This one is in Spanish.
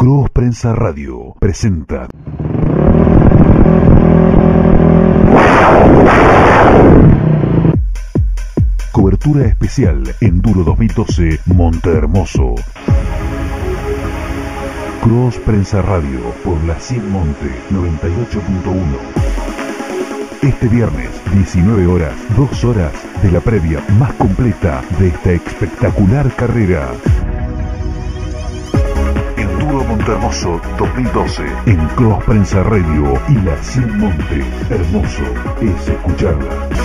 Cross Prensa Radio presenta. Cobertura especial Enduro 2012 Monte Hermoso. Cross Prensa Radio por la 100 Monte 98.1. Este viernes, 19 horas, 2 horas de la previa más completa de esta espectacular carrera. Montehermoso 2012 en Cross Prensa Radio y la 100 Monte. Hermoso es escucharla.